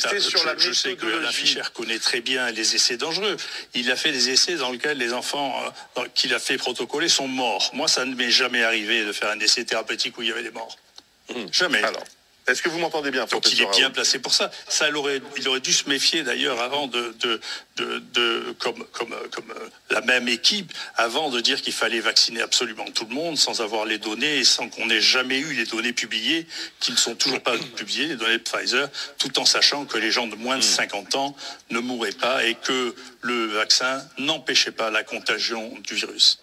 C'était sur je, la je sais que Alain. Fischer connaît très bien les essais dangereux. Il a fait des essais dans lesquels les enfants euh, qu'il a fait protocoler sont morts. Moi, ça ne m'est jamais arrivé de faire un essai thérapeutique où il y avait des morts. Jamais. Alors, est-ce que vous m'entendez bien, Donc il est bien placé pour ça. Ça il aurait, il aurait dû se méfier d'ailleurs avant de, de, de, de- comme, comme, euh, comme la même équipe, avant de dire qu'il fallait vacciner absolument tout le monde sans avoir les données et sans qu'on ait jamais eu les données publiées, qui ne sont toujours pas publiées, les données de Pfizer, tout en sachant que les gens de moins de 50 ans ne mourraient pas et que le vaccin n'empêchait pas la contagion du virus.